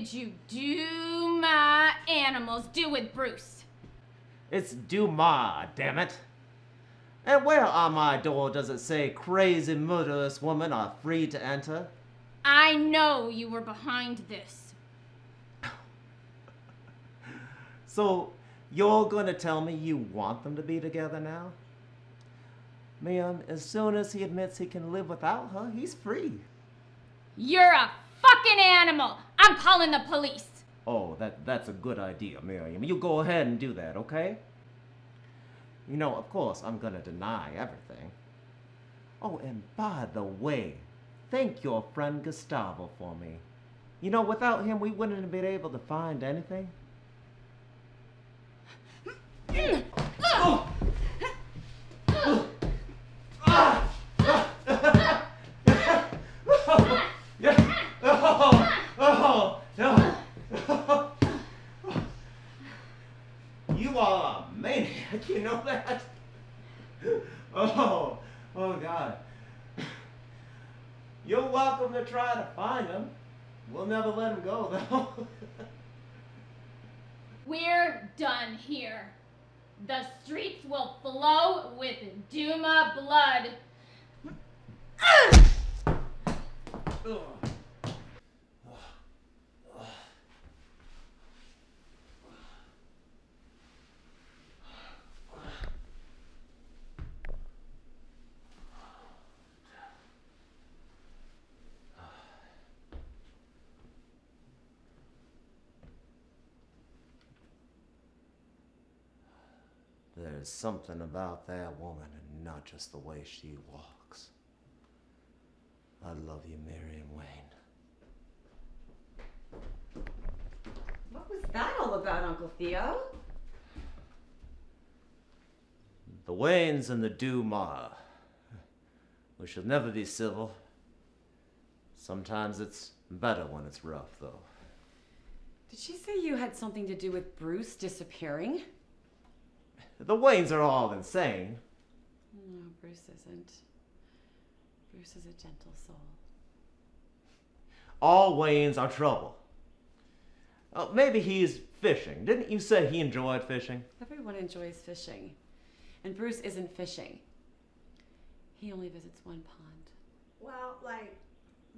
did you do, my animals, do with Bruce? It's Dumas, damn it. And where on my door does it say crazy murderous women are free to enter? I know you were behind this. So you're gonna tell me you want them to be together now? Ma'am, as soon as he admits he can live without her, he's free. You're a fucking animal. I'm calling the police. Oh, that that's a good idea, Miriam. You go ahead and do that, okay? You know, of course, I'm gonna deny everything. Oh, and by the way, thank your friend Gustavo for me. You know, without him, we wouldn't have been able to find anything. Yeah. Oh, oh, no. You are a maniac, you know that? Oh, oh God. You're try to find him. We'll never let him go, though. We're done here. The streets will flow with Duma blood. There's something about that woman and not just the way she walks. I love you, Miriam Wayne. What was that all about, Uncle Theo? The Waynes and the Dumas. We shall never be civil. Sometimes it's better when it's rough, though. Did she say you had something to do with Bruce disappearing? The Waynes are all insane. No, Bruce isn't. Bruce is a gentle soul. All Waynes are trouble. Oh, maybe he's fishing. Didn't you say he enjoyed fishing? Everyone enjoys fishing. And Bruce isn't fishing. He only visits one pond. Well, like,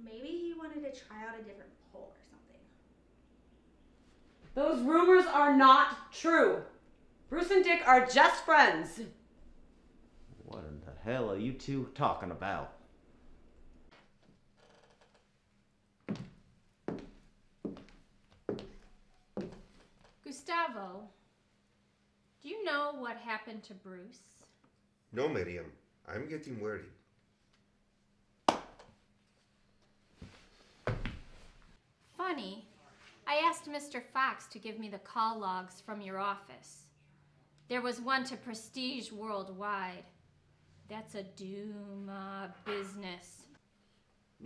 maybe he wanted to try out a different pole or something. Those rumors are not true. Bruce and Dick are just friends. What in the hell are you two talking about? Gustavo, do you know what happened to Bruce? No, Miriam. I'm getting worried. Funny, I asked Mr. Fox to give me the call logs from your office. There was one to Prestige Worldwide. That's a Duma uh, business.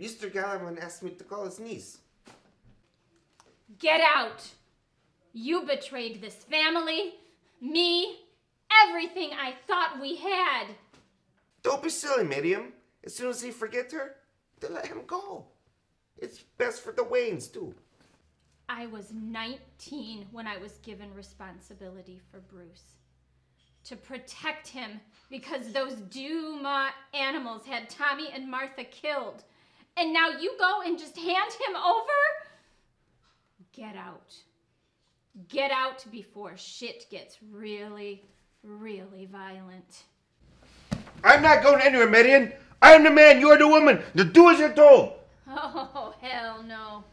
Mr. Gallivan asked me to call his niece. Get out! You betrayed this family, me, everything I thought we had. Don't be silly, Miriam. As soon as he forget her, they let him go. It's best for the Waynes, too. I was 19 when I was given responsibility for Bruce. To protect him because those Duma animals had Tommy and Martha killed. And now you go and just hand him over? Get out. Get out before shit gets really, really violent. I'm not going anywhere, Miriam. I'm the man, you're the woman. To do as you're told. Oh, hell no.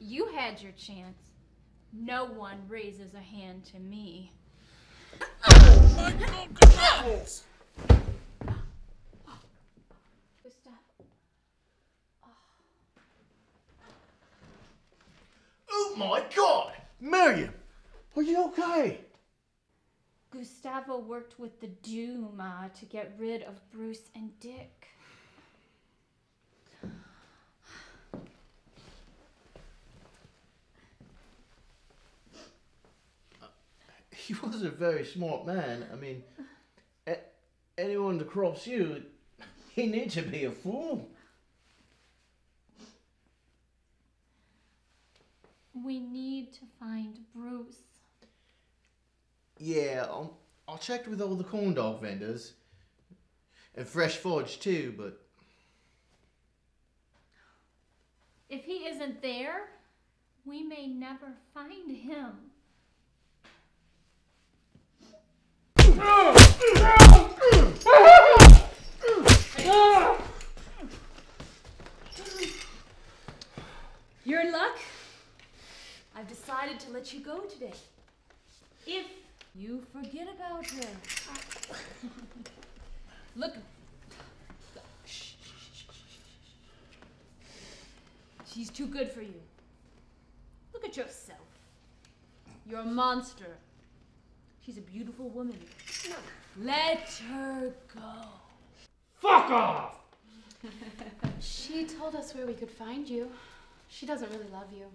You had your chance. No one raises a hand to me. Oh my god! Miriam! Are you okay? Gustavo worked with the Duma to get rid of Bruce and Dick. He was a very smart man. I mean, anyone to cross you, he need to be a fool. We need to find Bruce. Yeah, um, I'll, I'll check with all the corn dog vendors. And fresh forage too, but If he isn't there, we may never find him. You're in luck. I've decided to let you go today. If you forget about her. Look. She's too good for you. Look at yourself. You're a monster. She's a beautiful woman. Let her go. fuck off! She told us where we could find you. She doesn't really love you.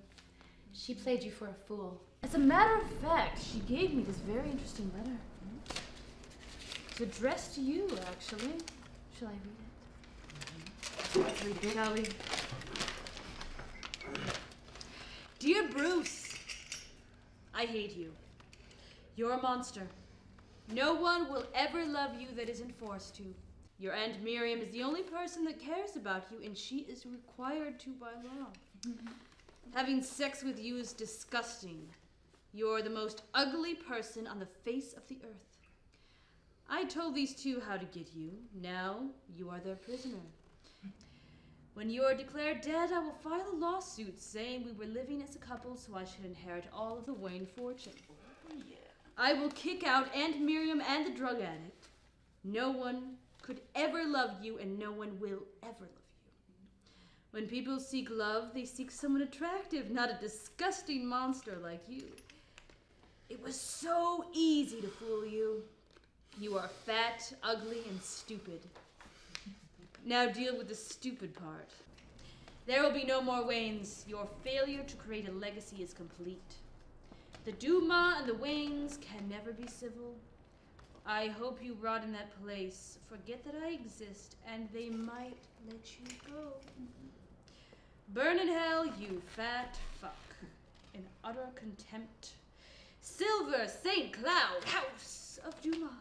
She played you for a fool. As a matter of fact, she gave me this very interesting letter. It's addressed to you, actually. Shall I read it? Let's read it, shall we? Dear Bruce, I hate you. You're a monster. No one will ever love you that isn't forced to. Your Aunt Miriam is the only person that cares about you, and she is required to by law. Having sex with you is disgusting. You're the most ugly person on the face of the earth. I told these two how to get you. Now you are their prisoner. When you are declared dead, I will file a lawsuit saying we were living as a couple so I should inherit all of the Wayne fortune. I will kick out Aunt Miriam and the drug addict. No one could ever love you, and no one will ever love you. When people seek love, they seek someone attractive, not a disgusting monster like you. It was so easy to fool you. You are fat, ugly, and stupid. Now deal with the stupid part. There will be no more Waynes. Your failure to create a legacy is complete. The Duma and the Waynes can never be civil. I hope you rot in that place, forget that I exist, and they might let you go. Burn in hell, you fat fuck. In utter contempt. Silver St. Cloud, House of Duma.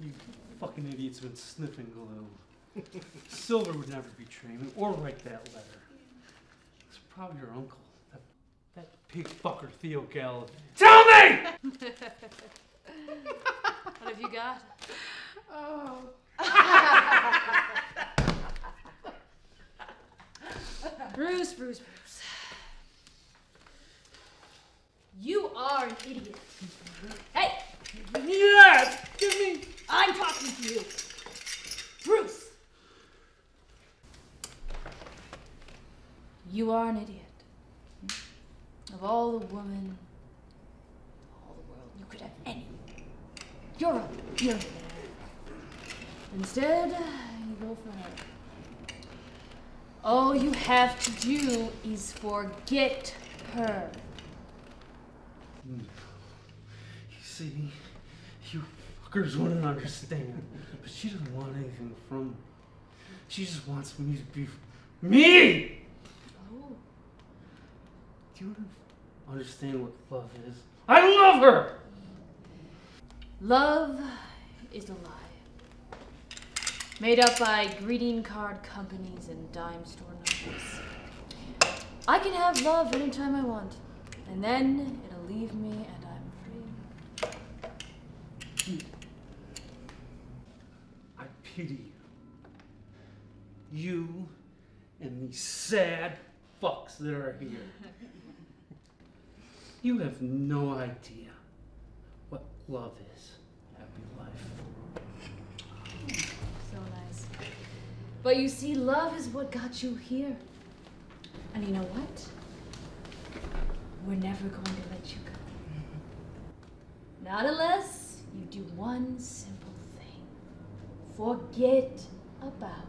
You fucking idiot's been sniffing glue. Silver would never betray me or write that letter. It's probably your uncle. That, that pig fucker Theo Gallivan. Tell me! What have you got? Oh. Bruce, Bruce, Bruce. You are an idiot. Hey! Yes! Give me. I'm talking to you. Bruce! You are an idiot. Of all the women, all the world, you could have any. You're a billionaire. Instead, you go for her. All you have to do is forget her. Hmm. You see, you fuckers wouldn't understand, but she doesn't want anything from me. She just wants me to be me. Do you understand what love is? I love her. Love is a lie. Made up by greeting card companies and dime store numbers. I can have love anytime I want, and then it'll leave me and I'm free. I pity you. You and these sad fucks that are here. You have no idea what love is. Happy life. So nice. But you see, love is what got you here. And you know what? We're never going to let you go. Not unless you do one simple thing forget about her.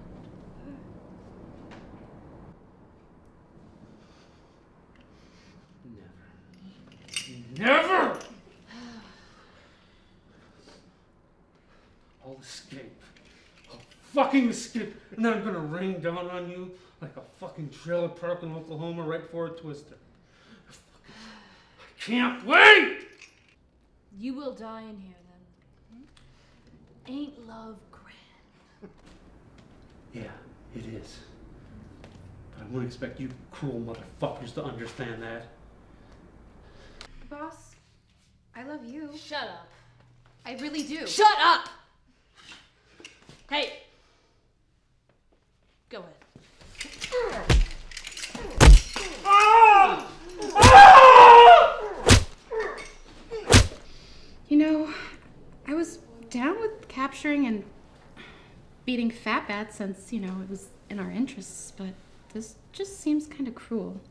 Never! I'll escape. I'll fucking escape. And then I'm gonna rain down on you like a fucking trailer park in Oklahoma right before a twister. I can't wait! You will die in here then. Hmm? Ain't love grand? Yeah, it is. But I wouldn't expect you cruel motherfuckers to understand that. Boss, I love you. Shut up. I really do. Shut up! Hey! Go ahead. You know, I was down with capturing and beating fat bats since, you know, it was in our interests, but this just seems kind of cruel.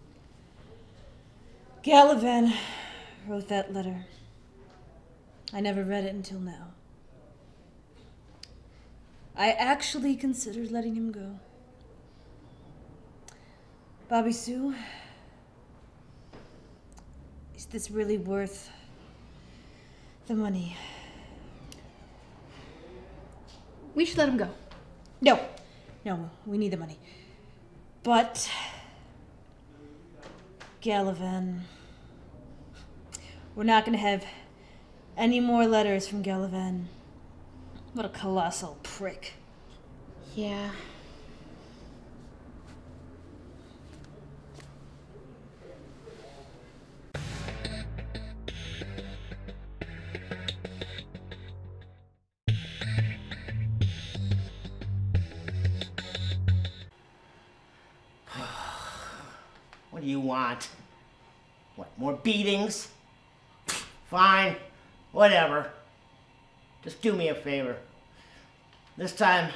Gallivan wrote that letter. I never read it until now. I actually considered letting him go. Bobby Sue, is this really worth the money? We should let him go. No, no, we need the money. But Gallivan, we're not going to have any more letters from Gallivan. What a colossal prick. Yeah. What do you want? What, more beatings? Fine, whatever. Just do me a favor. This time,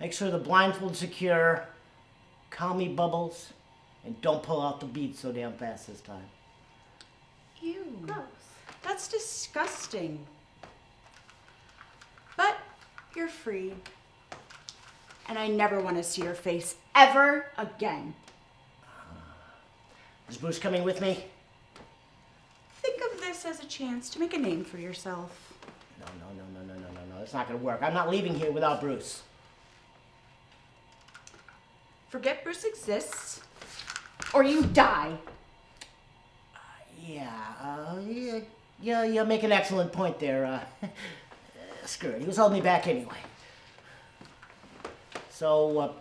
make sure the blindfold's secure, call me Bubbles, and don't pull out the bead so damn fast this time. Ew. Gross. That's disgusting. But you're free. And I never want to see your face ever again. Is Bruce coming with me? Think this as a chance to make a name for yourself. No, no, no, no, no, no, no, no. It's not gonna work. I'm not leaving here without Bruce. Forget Bruce exists, or you die. Yeah, uh, yeah, yeah, you make an excellent point there. Uh, screw it. He was holding me back anyway. So, uh,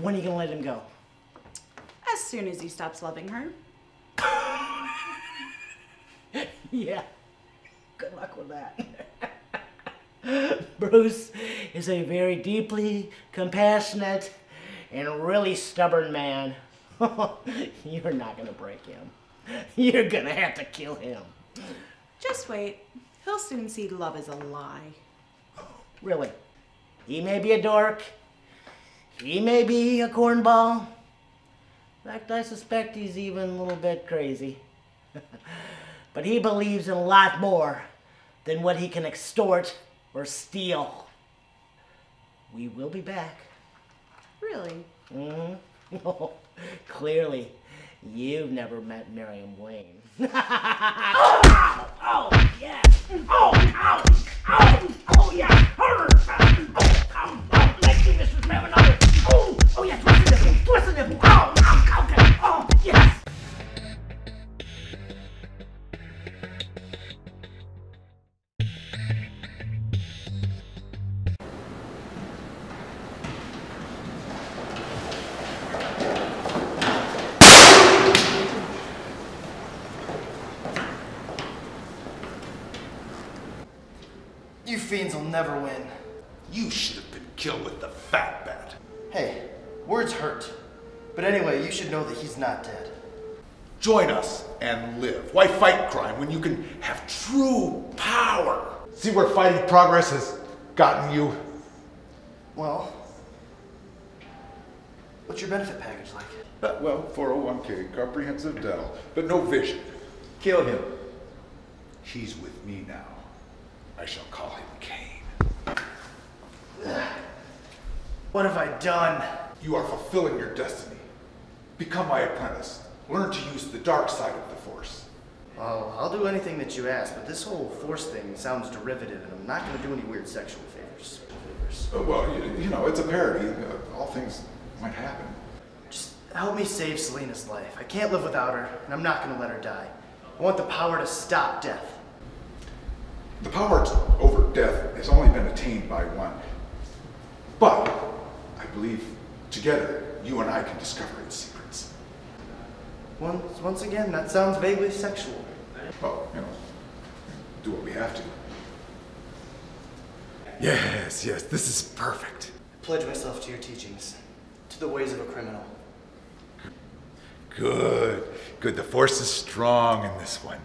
when are you gonna let him go? As soon as he stops loving her. yeah. Good luck with that. Bruce is a very deeply compassionate and really stubborn man. You're not gonna break him. You're gonna have to kill him. Just wait. He'll soon see love is a lie. Really. He may be a dork. He may be a cornball. In fact, I suspect he's even a little bit crazy. But he believes in a lot more than what he can extort or steal. We will be back. Really? hmm Clearly, you've never met Miriam Wayne. oh, oh, yes. Oh, ow, ow, oh, yeah. Oh, ow, ow, ow. Let's Mrs. Ma'am another. Oh, oh, yeah. Twist the nipple, twist the nipple. Oh, okay. Oh, yes. Fiends will never win. You should have been killed with the fat bat. Hey, words hurt. But anyway, you should know that he's not dead. Join us and live. Why fight crime when you can have true power? See where fighting progress has gotten you? Well, what's your benefit package like? Uh, well, 401k, comprehensive dental, but no vision. Kill him. He's with me now. I shall call him Cain. What have I done? You are fulfilling your destiny. Become my apprentice. Learn to use the dark side of the Force. Well, I'll do anything that you ask, but this whole force thing sounds derivative, and I'm not going to do any weird sexual favors. favors. Uh, well, you, you know, it's a parody. Uh, all things might happen. Just help me save Selina's life. I can't live without her, and I'm not going to let her die. I want the power to stop death. The power over death has only been attained by one. But I believe together you and I can discover its secrets. Once, once again, that sounds vaguely sexual. Well, you know, do what we have to. Yes, yes, this is perfect. I pledge myself to your teachings, to the ways of a criminal. Good, good. The force is strong in this one.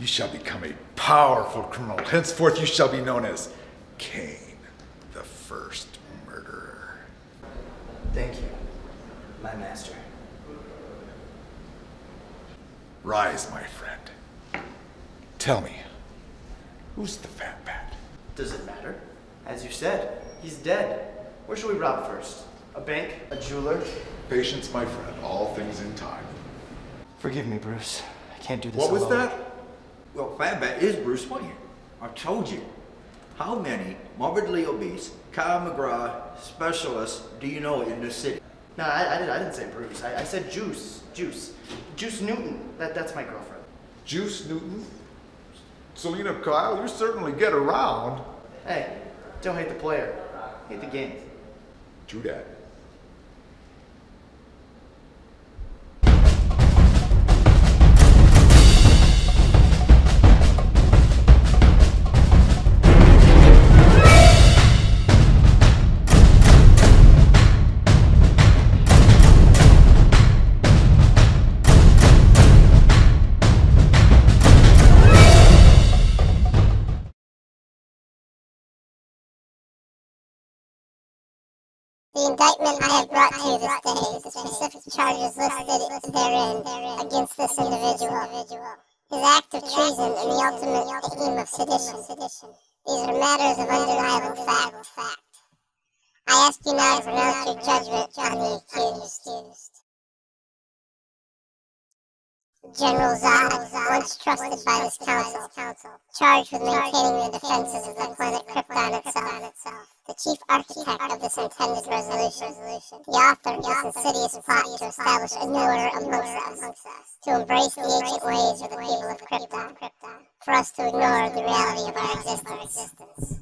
You shall become a powerful criminal. Henceforth, you shall be known as Cain, the first. Thank you, my master. Rise, my friend. Tell me, who's the fat bat? Does it matter? As you said, he's dead. Where should we rob first? A bank? A jeweler? Patience, my friend. All things in time. Forgive me, Bruce. I can't do this What was alone. that? Well, Fat Bat is Bruce Wayne. I told you. How many morbidly obese Krav Maga specialists do you know in this city? No, I, I, didn't, I didn't say Bruce. I, I said Juice. Juice. Juice Newton. That, that's my girlfriend. Juice Newton? Selina Kyle, you certainly get around. Hey, don't hate the player. Hate the game. True that. The indictment I have brought to you this day, the specific charges listed therein against this individual. His act of treason and the ultimate aim of sedition. These are matters of undeniable fact. I ask you now to pronounce your judgment on the accused. General Zod, once trusted by this council, charged with maintaining the defenses of the planet Krypton itself. The chief architect of this intended resolution, the author of this insidious plot to establish a new order amongst us, to embrace the ancient ways of the people of Krypton, for us to ignore the reality of our existence.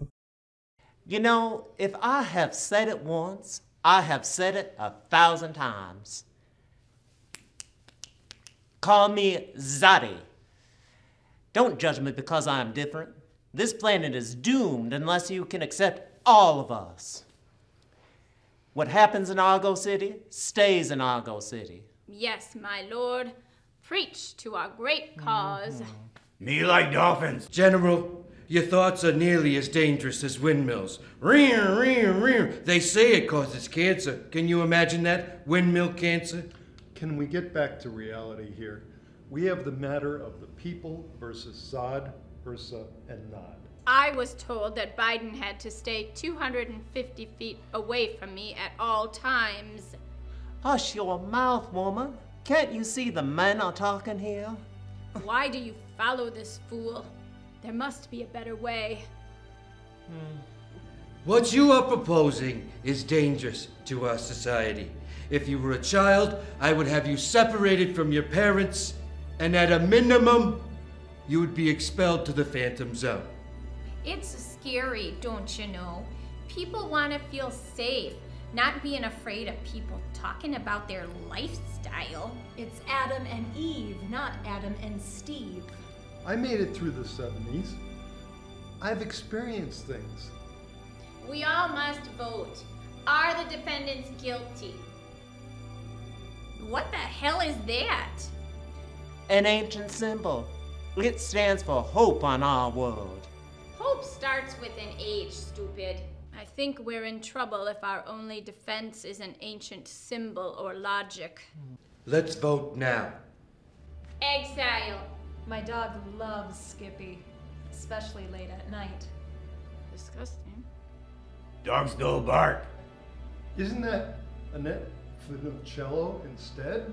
You know, if I have said it once, I have said it a thousand times. Call me Zadi. Don't judge me because I am different. This planet is doomed unless you can accept all of us. What happens in Argo City stays in Argo City. Yes, my lord. Preach to our great mm-hmm. cause. Me like dolphins. General, your thoughts are nearly as dangerous as windmills. Rear, rear, rear. They say it causes cancer. Can you imagine that? Windmill cancer? Can we get back to reality here? We have the matter of the people versus Zod, Ursa, and Nod. I was told that Biden had to stay 250 feet away from me at all times. Hush your mouth, woman. Can't you see the men are talking here? Why do you follow this fool? There must be a better way. Hmm. What you are proposing is dangerous to our society. If you were a child, I would have you separated from your parents, and at a minimum, you would be expelled to the Phantom Zone. It's scary, don't you know? People want to feel safe, not being afraid of people talking about their lifestyle. It's Adam and Eve, not Adam and Steve. I made it through the 70s. I've experienced things. We all must vote. Are the defendants guilty? What the hell is that? An ancient symbol. It stands for hope on our world. Hope starts with an H, stupid. I think we're in trouble if our only defense is an ancient symbol or logic. Let's vote now. Exile. My dog loves Skippy, especially late at night. Disgusting. Dogs don't bark. Isn't that Annette Funicello instead?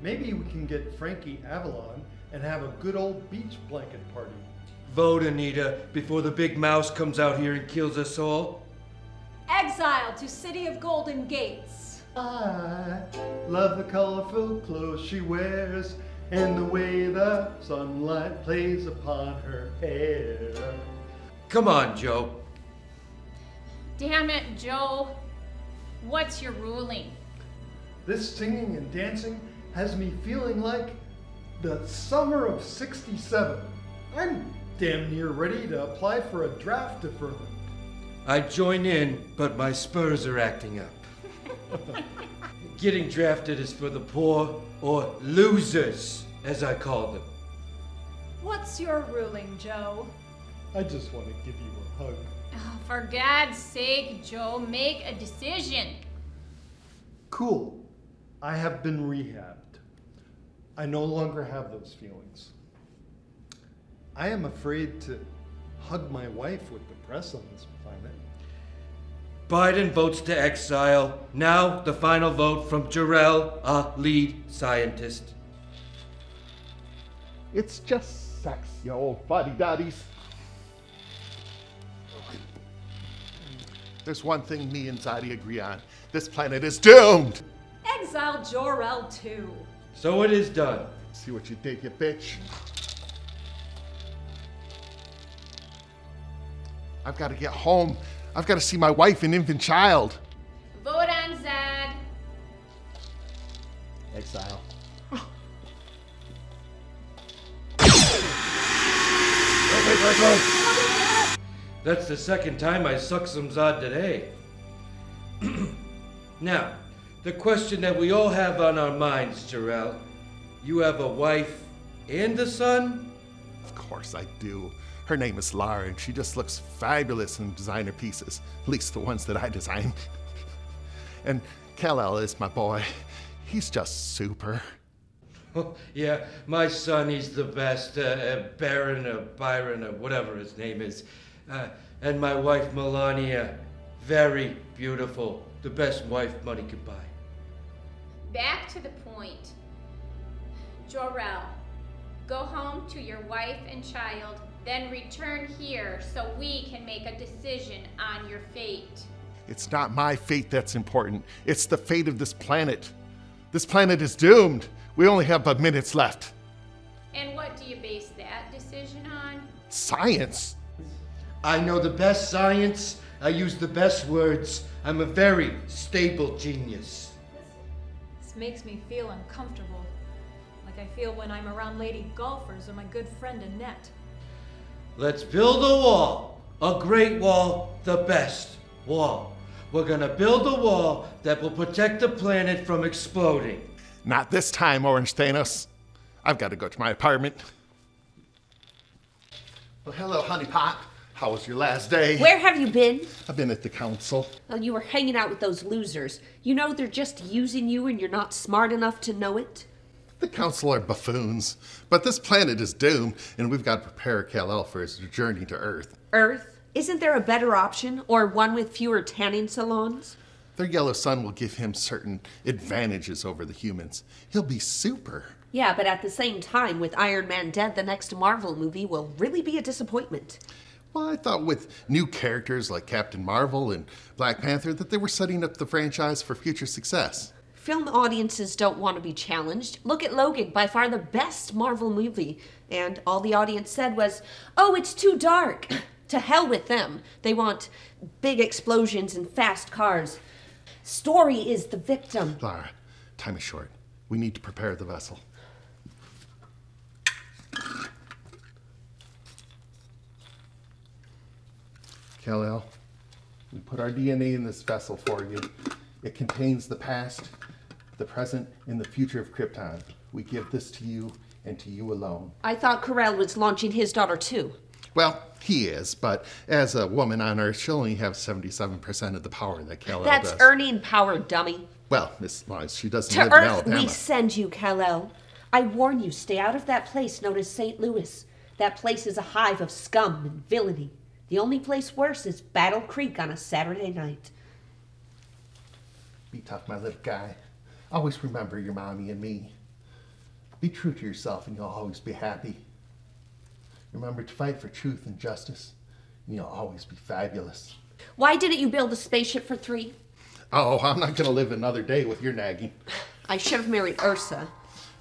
Maybe we can get Frankie Avalon and have a good old beach blanket party. Vote, Anita, before the big mouse comes out here and kills us all. Exile to City of Golden Gates. I love the colorful clothes she wears and the way the sunlight plays upon her hair. Come on, Joe. Damn it, Joe. What's your ruling? This singing and dancing has me feeling like the summer of 67. I'm damn near ready to apply for a draft deferment. I'd join in, but my spurs are acting up. Getting drafted is for the poor or losers, as I call them. What's your ruling, Joe? I just want to give you a hug. Oh, for God's sake, Joe, make a decision. Cool. I have been rehabbed. I no longer have those feelings. I am afraid to hug my wife with the press on this planet. Biden votes to exile. Now the final vote from Jor-El, a lead scientist. It's just sex, you old fuddy duddies. There's one thing me and Zadie agree on. This planet is doomed! Exile Jor-El too. So it is done. See what you did, you bitch. I've got to get home. I've got to see my wife and infant child. Vote on Zad. Exile. That's the second time I sucked some Zod today. now, the question that we all have on our minds, Jor-El. You have a wife and a son? Of course I do. Her name is Lara, and she just looks fabulous in designer pieces, at least the ones that I design. and Kal-El is my boy. He's just super. Oh, yeah, my son, he's the best. Uh, uh, Baron or Byron or whatever his name is. Uh, and my wife, Melania, very beautiful. The best wife money could buy. Back to the point. Jor-El, go home to your wife and child, then return here so we can make a decision on your fate. It's not my fate that's important, it's the fate of this planet. This planet is doomed. We only have but minutes left. And what do you base that decision on? Science? I know the best science. I use the best words. I'm a very stable genius. This makes me feel uncomfortable. Like I feel when I'm around lady golfers or my good friend Annette. Let's build a wall. A great wall, the best wall. We're gonna build a wall that will protect the planet from exploding. Not this time, Orange Thanos. I've got to go to my apartment. Well, hello, honey pot. How was your last day? Where have you been? I've been at the council. Well, you were hanging out with those losers. You know they're just using you and you're not smart enough to know it? The council are buffoons. But this planet is doomed, and we've got to prepare Kal-El for his journey to Earth. Earth? Isn't there a better option? Or one with fewer tanning salons? Their yellow sun will give him certain advantages over the humans. He'll be super. Yeah, but at the same time, with Iron Man dead, the next Marvel movie will really be a disappointment. Well, I thought with new characters like Captain Marvel and Black Panther that they were setting up the franchise for future success. Film audiences don't want to be challenged. Look at Logan, by far the best Marvel movie. And all the audience said was, oh, it's too dark. to hell with them. They want big explosions and fast cars. Story is the victim. Lara, time is short. We need to prepare the vessel. Kal-El, we put our DNA in this vessel for you. It contains the past, the present, and the future of Krypton. We give this to you and to you alone. I thought Carell was launching his daughter too. Well, he is, but as a woman on Earth, she'll only have 77% of the power that Kal-El That's does. earning power, dummy. Well, long as she doesn't To live Earth in Alabama. we send you, Kal-El. I warn you, stay out of that place known as St. Louis. That place is a hive of scum and villainy. The only place worse is Battle Creek on a Saturday night. Be tough, my little guy. Always remember your mommy and me. Be true to yourself and you'll always be happy. Remember to fight for truth and justice, and you'll always be fabulous. Why didn't you build a spaceship for three? Oh, I'm not going to live another day with your nagging. I should have married Ursa.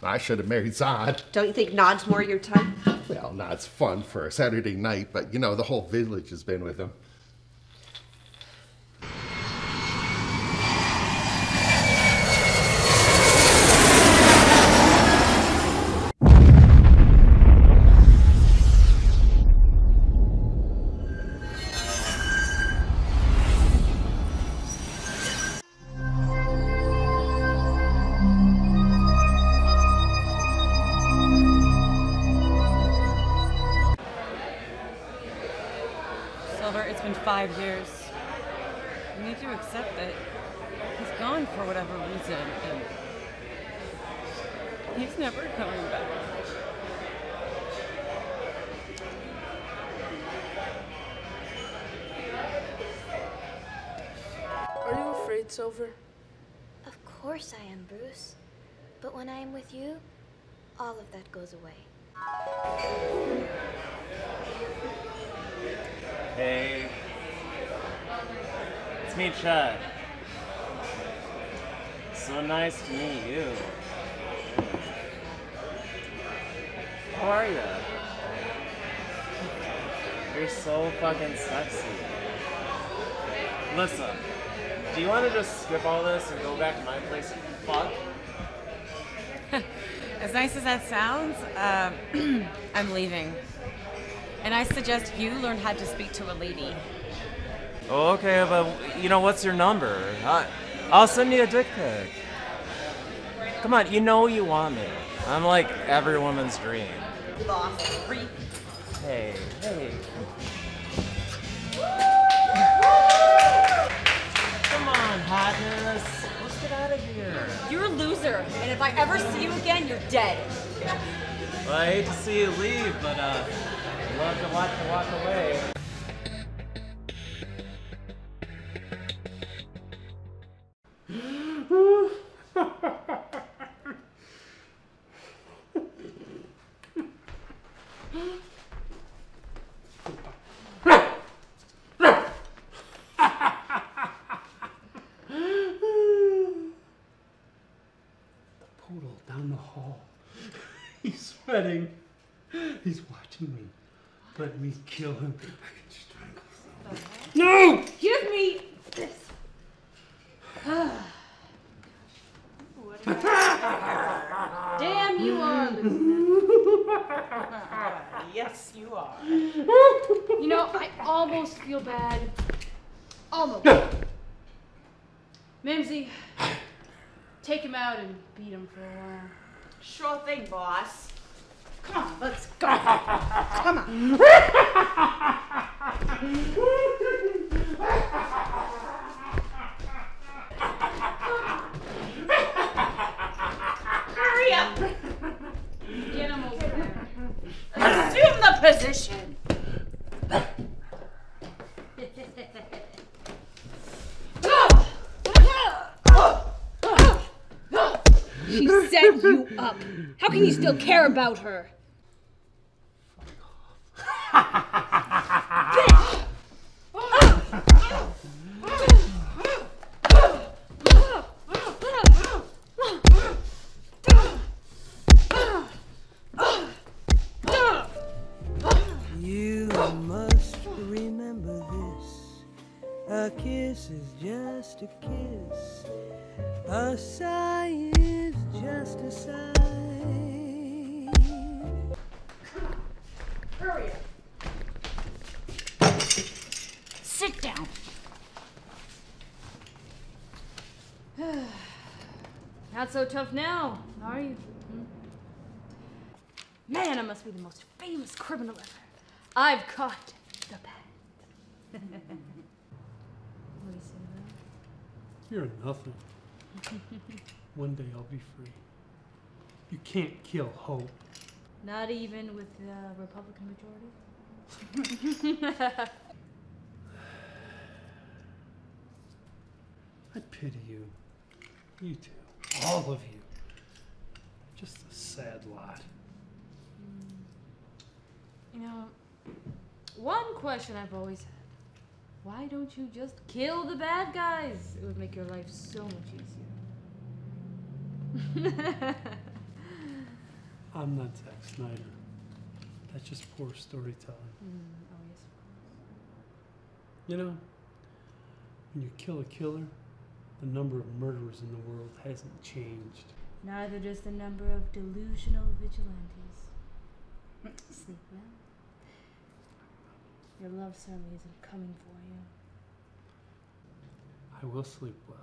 I should have married Zod. Don't you think Nod's more your type? Well, Nod's fun for a Saturday night, but you know, the whole village has been with him. Goes away. Hey. It's me, Chad. So nice to meet you. How are you? You're so fucking sexy. Listen, do you want to just skip all this and go back to my place and fuck? As nice as that sounds, um, I'm leaving. And I suggest you learn how to speak to a lady. Oh, okay, but you know, what's your number? I, I'll send you a dick pic. Come on, you know you want me. I'm like every woman's dream. Lost freak. Hey, hey. Here. You're a loser, and if I ever see you again, you're dead. Well, I hate to see you leave, but uh, I'd love to watch you walk away. You must remember this. A kiss is just a kiss. A sigh is just a sigh. Hurry up. Sit down. Not so tough now, are you? Hmm? Man, I must be the most famous criminal ever. I've caught the bat. You're nothing. One day I'll be free. You can't kill hope. Not even with the Republican majority? I pity you. You too. All of you. Just a sad lot. You know, one question I've always had. Why don't you just kill the bad guys? It would make your life so much easier. I'm not Zack Snyder. That's just poor storytelling. Mm, oh, yes. You know, when you kill a killer, the number of murderers in the world hasn't changed. Neither does the number of delusional vigilantes. Sleep well. Your love certainly isn't coming for you. I will sleep well.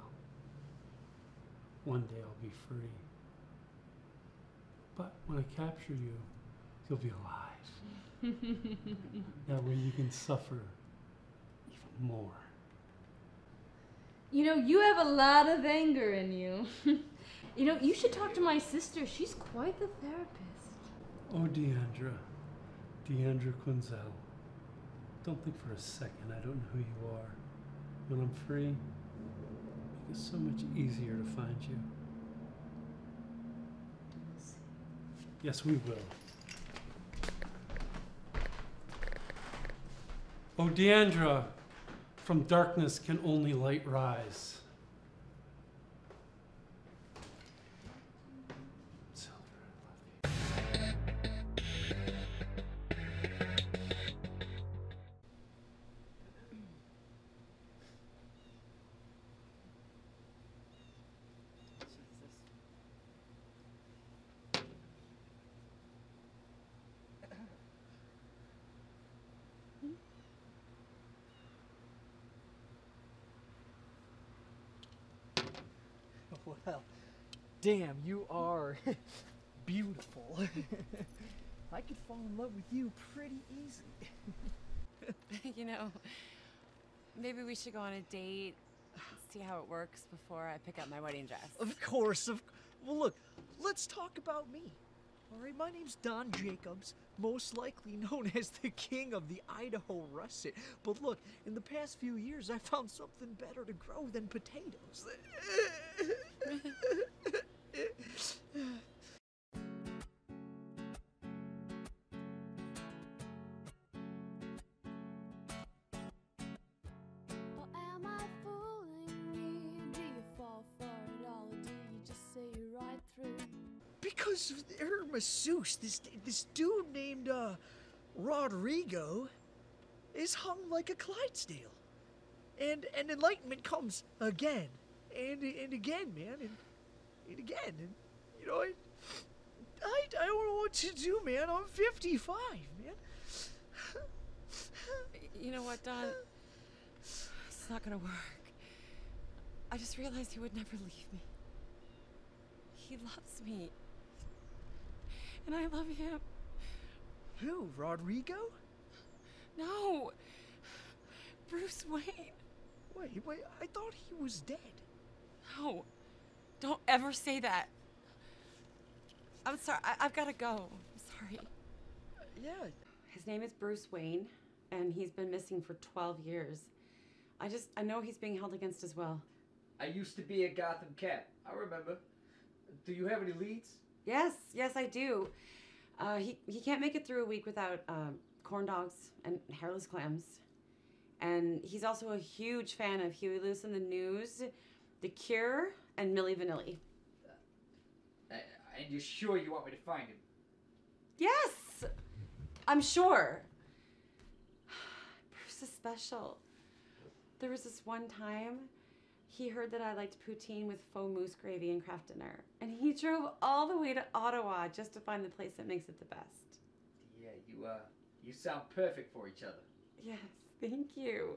One day I'll be free. But when I capture you, you'll be alive. that way you can suffer even more. You know, you have a lot of anger in you. you know, you should talk to my sister. She's quite the therapist. Oh, Deandra. Deandra Quinzel. Don't think for a second I don't know who you are. When I'm free, it's so much easier to find you. Yes, we will. Oh, Deandra, from darkness can only light rise. Damn, you are beautiful. I could fall in love with you pretty easy. you know, maybe we should go on a date, see how it works before I pick up my wedding dress. Of course, of well, look, let's talk about me. All right, my name's Don Jacobs, most likely known as the king of the Idaho russet. But look, in the past few years, I found something better to grow than potatoes. Masseuse, this this dude named uh, Rodrigo, is hung like a Clydesdale, and and enlightenment comes again and and again, man, and, and again, and you know I, I I don't know what to do, man. I'm 55, man. You know what, Don? It's not gonna work. I just realized he would never leave me. He loves me. And I love him. Who, Rodrigo? No! Bruce Wayne. Wait, wait, I thought he was dead. No. Don't ever say that. I'm sorry. I- I've gotta go. I'm sorry. Yeah. His name is Bruce Wayne, and he's been missing for 12 years. I just, I know he's being held against his will. I used to be a Gotham cat. I remember. Do you have any leads? Yes, yes, I do. Uh, he, he can't make it through a week without um, corn dogs and hairless clams. And he's also a huge fan of Huey Lewis and the News, The Cure, and Milli Vanilli. Uh, and you're sure you want me to find him? Yes, I'm sure. Bruce is special. There was this one time he heard that I liked poutine with faux mousse gravy and Kraft dinner, and he drove all the way to Ottawa just to find the place that makes it the best. Yeah, you uh, you sound perfect for each other. Yes, thank you,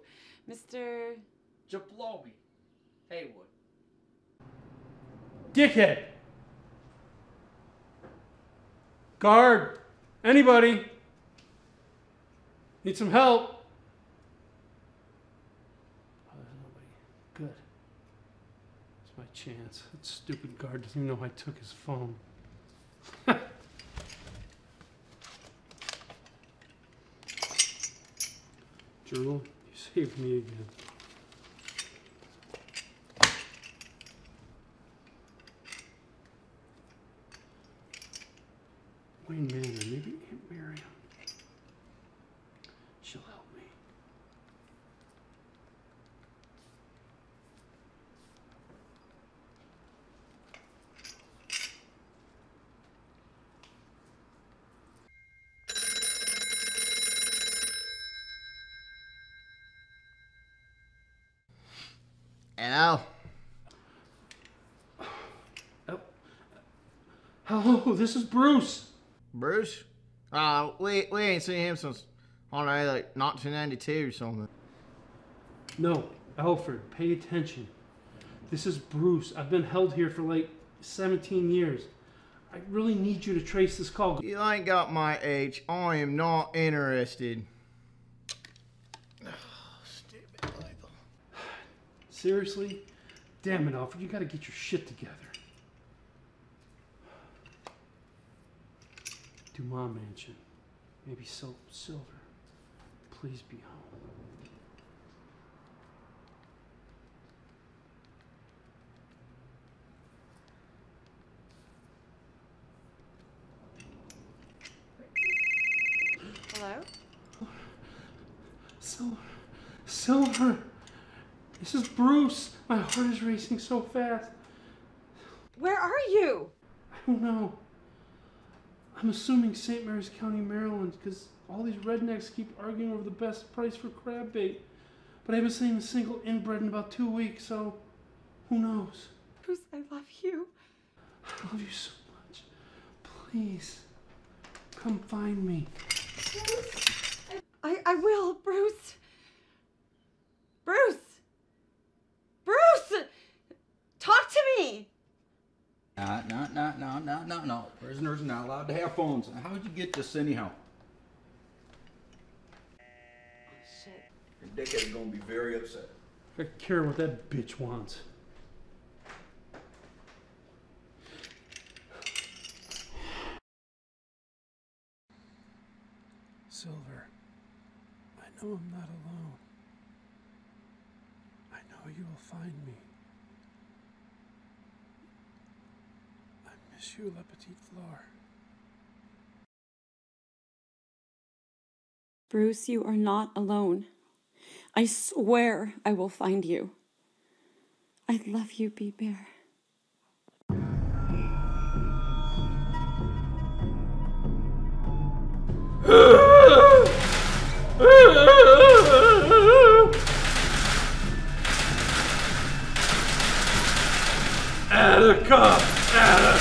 Mr. Jablomi, Haywood. Dickhead! Guard! Anybody? Need some help? Oh, there's nobody. Good. Chance. That stupid guard doesn't even know I took his phone. Jewel, you saved me again. Wayne Manor, maybe Aunt Miriam. She'll help me. Hello? This is Bruce. Bruce? Uh, we, we ain't seen him since, I don't know, like 1992 or something. No, Alfred, pay attention. This is Bruce. I've been held here for like 17 years. I really need you to trace this call. You ain't got my age. I am not interested. Seriously? Damn it, Alfred, you gotta get your shit together. Dumas Mansion. Maybe Sil- Silver. Please be home. Hello? Silver. Silver! This is Bruce! My heart is racing so fast. Where are you? I don't know. I'm assuming St. Mary's County, Maryland, because all these rednecks keep arguing over the best price for crab bait. But I haven't seen a single inbred in about two weeks, so who knows? Bruce, I love you. I love you so much. Please, come find me. I, I will, Bruce. Bruce! Bruce! Talk to me! No, no, no, no, no, no, no. Prisoners are not allowed to have phones. How'd you get this anyhow? Shit. Your is gonna be very upset. I care what that bitch wants. Silver, I know I'm not alone. I know you will find me. I miss you, La Petite Fleur. Bruce, you are not alone. I swear I will find you. I love you, Bee Bear. Attica! Attica!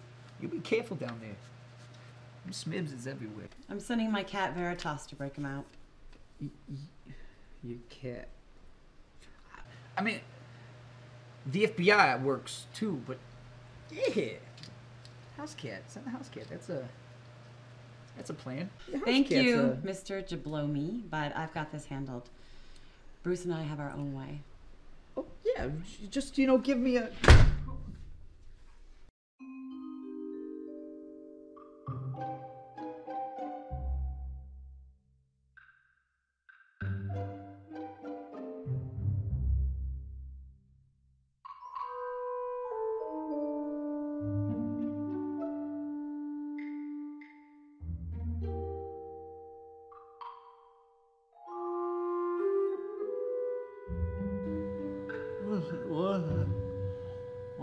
you be careful down there. Them Smibs is everywhere. I'm sending my cat Veritas to break him out. Your cat. I mean, the FBI works too, but yeah, house cat. Send the house cat. That's a that's a plan. Thank you, a- Mr. Jablomi, but I've got this handled. Bruce and I have our own way. Oh, yeah, just you know, give me a.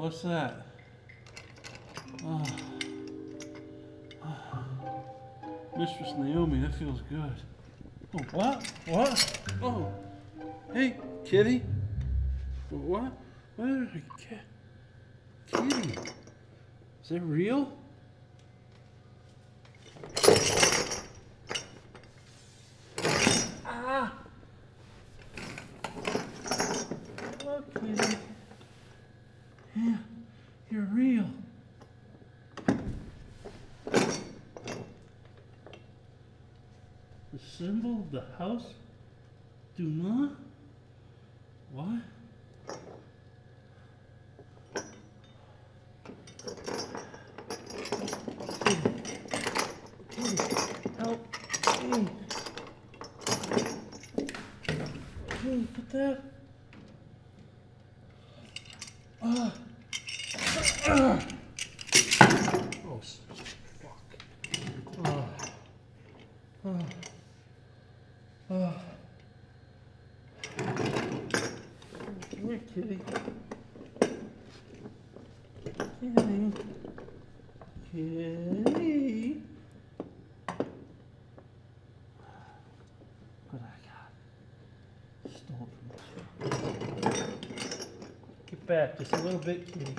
what's that? Oh. Mistress Naomi, that feels good. Oh, what? What? Oh. Hey, kitty. What? What? Ki- Kitty. Is that real? Ah! Look, kitty. Yeah, you're real. The symbol of the house? Do not? What? Help me. Hey, put that. Ah. Ah. Oh, s- fuck. Ah. Ah. Ah. Come here, kitty. Kitty. Kitty. What I got? Stole from this one. Just a little bit, kitty.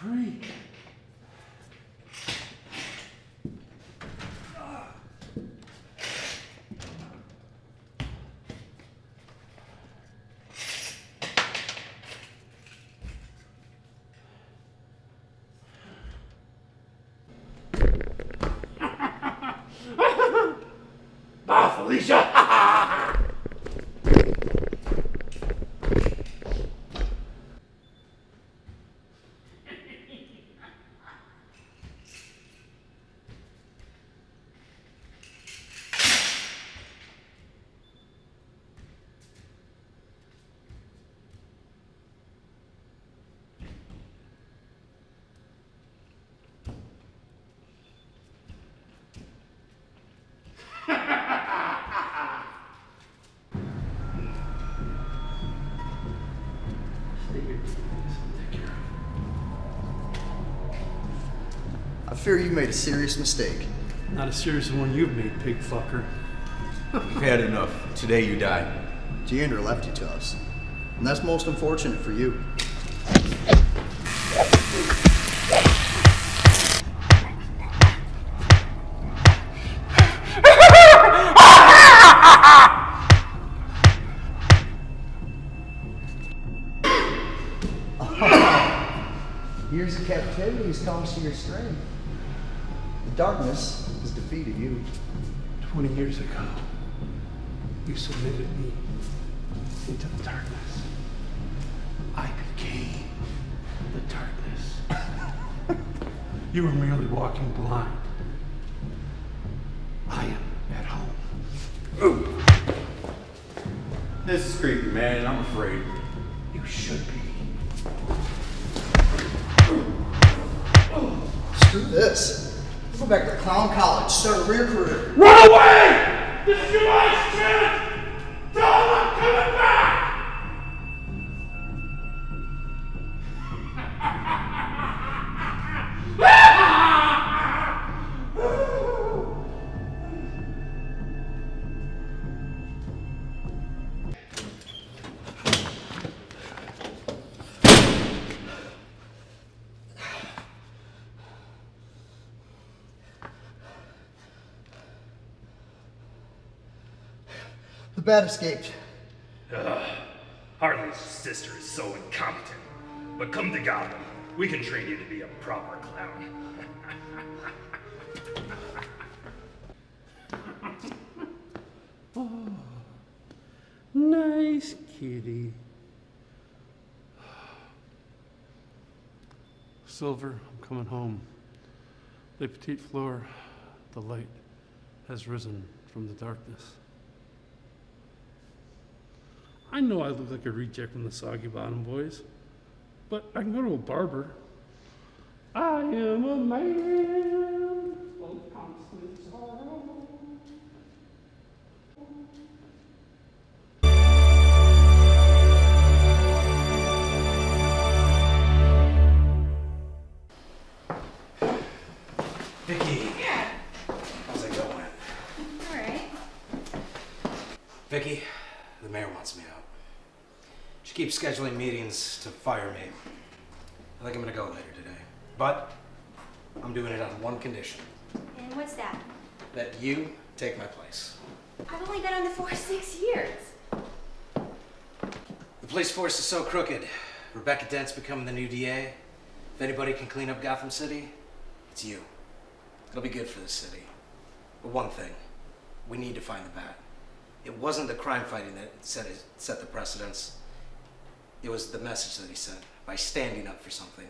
Free. Bye, fear You made a serious mistake. Not a serious one you've made, pig fucker. You've had enough. Today you die. Deandra left you to us. And that's most unfortunate for you. Years of captivity has come to your strength. The darkness has defeated you. 20 years ago, you submitted me into the darkness. I became the darkness. you were merely walking blind. I am at home. This is creepy, man. I'm afraid. You should be. Screw this. Go back to clown college, start a real career. Run away! This is your last chance! Them I'm coming back! Bat escaped. Ugh. Harley's sister is so incompetent. But come to Gotham. We can train you to be a proper clown. Oh, nice kitty. Silver, I'm coming home. Le Petit Fleur, the light has risen from the darkness. I know I look like a reject from the Soggy Bottom Boys, but I can go to a barber. I am a man of constant sorrow. Vicky. Yeah. How's it going? Alright. Vicky, the mayor wants me out. She keeps scheduling meetings to fire me. I think I'm gonna go later today. But I'm doing it on one condition And what's that? that you take my place. I've only been on the force six years. The police force is so crooked. Rebecca Dent's becoming the new DA. If anybody can clean up Gotham City, it's you. It'll be good for the city. But one thing, we need to find the bat. It wasn't the crime fighting that set, it, set the precedence. It was the message that he sent by standing up for something.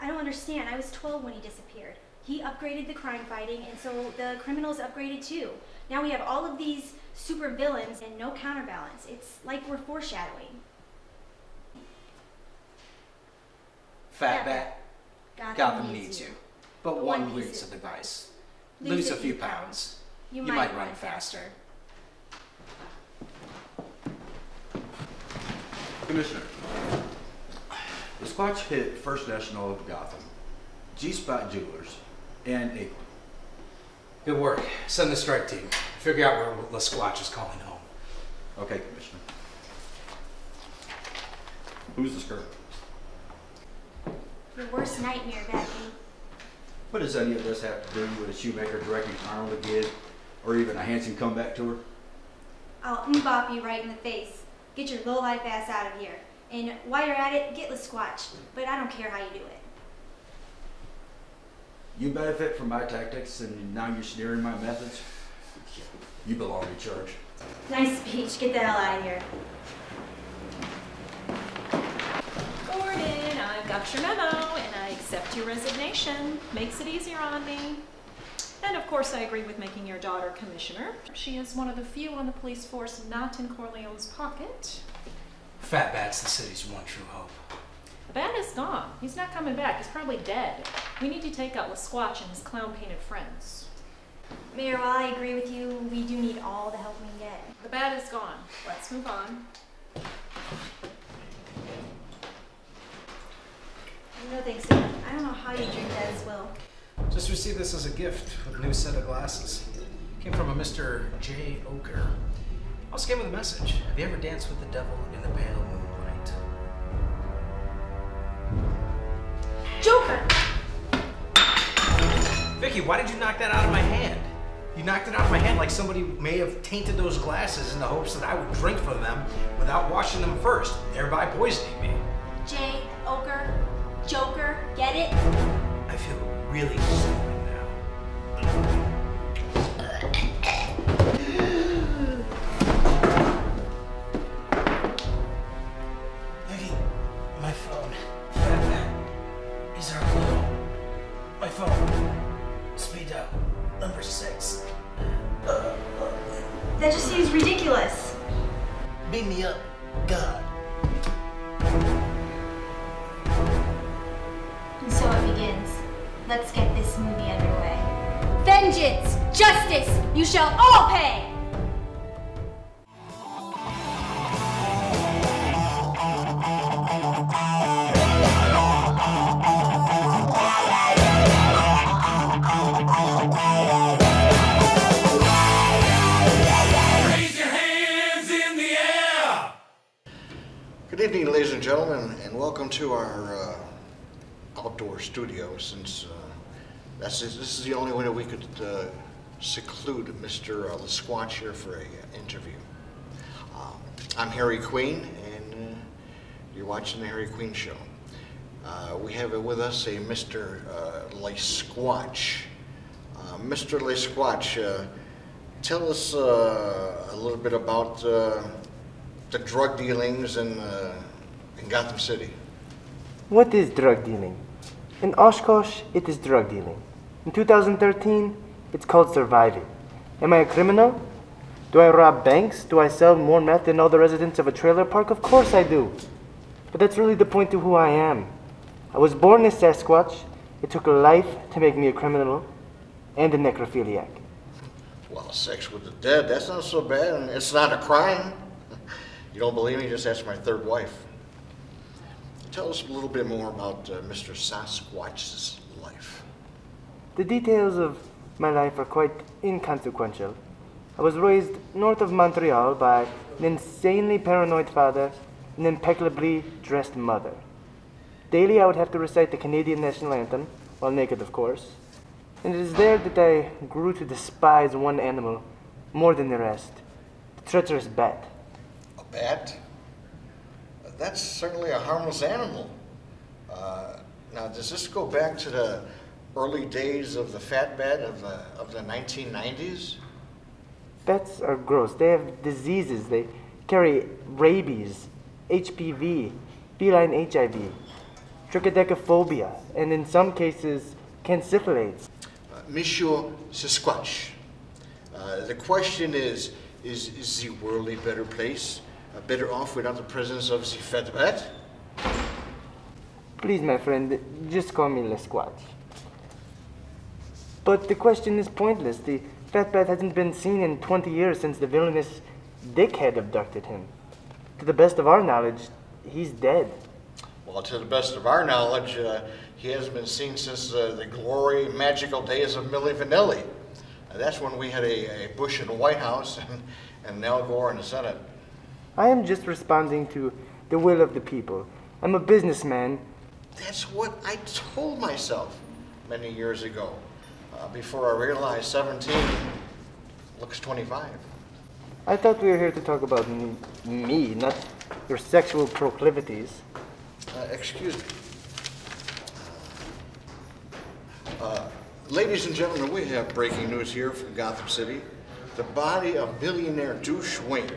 I don't understand. I was 12 when he disappeared. He upgraded the crime fighting, and so the criminals upgraded too. Now we have all of these super villains and no counterbalance. It's like we're foreshadowing. Fat Bat, Gotham Gotham needs needs you. you. But But one one weird piece of advice. Lose Lose a a few few pounds. You, You might run faster. Commissioner, the Squatch hit First National of Gotham, G-Spot Jewelers, and Acorn. Good work. Send the strike team. Figure out where La Squatch is calling home. Okay, Commissioner. Who's the skirt? Your worst nightmare, Becky. What does any of this have to do with a Schumacher directing Arnold again, or even a handsome comeback tour? I'll mbop you right in the face. Get your low life ass out of here. And while you're at it, get the squatch. But I don't care how you do it. You benefit from my tactics, and now you're sneering my methods? You belong in charge. Nice speech. Get the hell out of here. Gordon, I've got your memo and I accept your resignation. Makes it easier on me. And of course, I agree with making your daughter commissioner. She is one of the few on the police force not in Corleone's pocket. Fat Bat's the city's one true hope. The bat is gone. He's not coming back. He's probably dead. We need to take out Squatch and his clown painted friends. Mayor, while I agree with you, we do need all the help we can get. The bat is gone. Let's move on. No thanks, Sam. I don't know how you drink that as well. Just received this as a gift with a new set of glasses. Came from a Mr. J. Oker. Also came with a message. Have you ever danced with the devil in the pale moonlight? Joker! Vicky, why did you knock that out of my hand? You knocked it out of my hand like somebody may have tainted those glasses in the hopes that I would drink from them without washing them first, thereby poisoning me. Jay, Ochre, Joker, get it? I feel really stupid now. That just seems ridiculous. beat me up. God. And so it begins. Let's get this movie underway. Vengeance! Justice! You shall all pay! Raise Good evening, ladies and gentlemen, and welcome to our uh, outdoor studio. Since uh, this is the only way that we could uh, seclude Mr. Uh, here for an uh, interview. Um, I'm Harry Queen, and uh, you're watching the Harry Queen Show. Uh, we have with us a Mr. Uh, Mr. Lesquatch, tell us a little bit about the drug dealings in, uh, in Gotham City. What is drug dealing? In Oshkosh, it is drug dealing. In 2013, it's called surviving. Am I a criminal? Do I rob banks? Do I sell more meth than all the residents of a trailer park? Of course I do. But that's really the point of who I am. I was born a Sasquatch. It took a life to make me a criminal and a necrophiliac. Well, sex with the dead, that's not so bad, and it's not a crime. You don't believe me? Just ask my third wife. Tell us a little bit more about uh, Mr. Sasquatch's life. The details of my life are quite inconsequential. I was raised north of Montreal by an insanely paranoid father and an impeccably dressed mother. Daily, I would have to recite the Canadian national anthem, while naked, of course. And it is there that I grew to despise one animal more than the rest the treacherous bat. Bat? That's certainly a harmless animal. Uh, now, does this go back to the early days of the fat bat of the, of the 1990s? Bats are gross. They have diseases. They carry rabies, HPV, feline HIV, trichodecaphobia, and in some cases, canciferates. Uh, Monsieur Sasquatch, uh, the question is, is, is the world a better place? Uh, better off without the presence of the fat bat? Please, my friend, just call me Lesquatch. But the question is pointless. The fat bat hasn't been seen in 20 years since the villainous dickhead abducted him. To the best of our knowledge, he's dead. Well, to the best of our knowledge, uh, he hasn't been seen since uh, the glory, magical days of Milli Vanilli. Uh, that's when we had a, a Bush in the White House and, and Al Gore in the Senate. I am just responding to the will of the people. I'm a businessman. That's what I told myself many years ago, uh, before I realized 17 looks 25. I thought we were here to talk about m- me, not your sexual proclivities. Uh, excuse me. Uh, ladies and gentlemen, we have breaking news here from Gotham City. The body of billionaire douche Wayne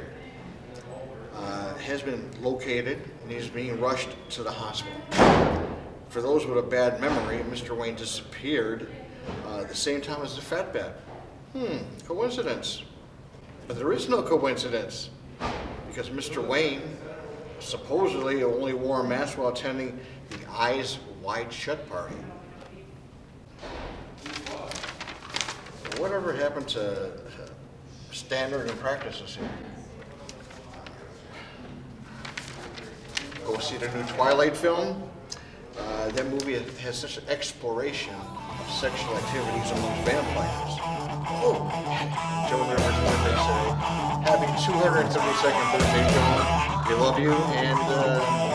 uh, has been located and he's being rushed to the hospital. For those with a bad memory, Mr. Wayne disappeared uh, the same time as the Fat Bat. Hmm, coincidence. But there is no coincidence because Mr. Wayne supposedly only wore a mask while attending the Eyes Wide Shut party. Whatever happened to uh, standard and practices here? Go see the new Twilight film. Uh, that movie has such an exploration of sexual activities amongst vampires. Oh, Joan Rivers' today. Happy 232nd birthday, Joan. We love you and uh,